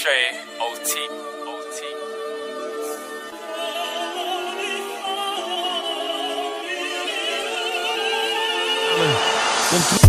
Trey, OT, OT. Mm.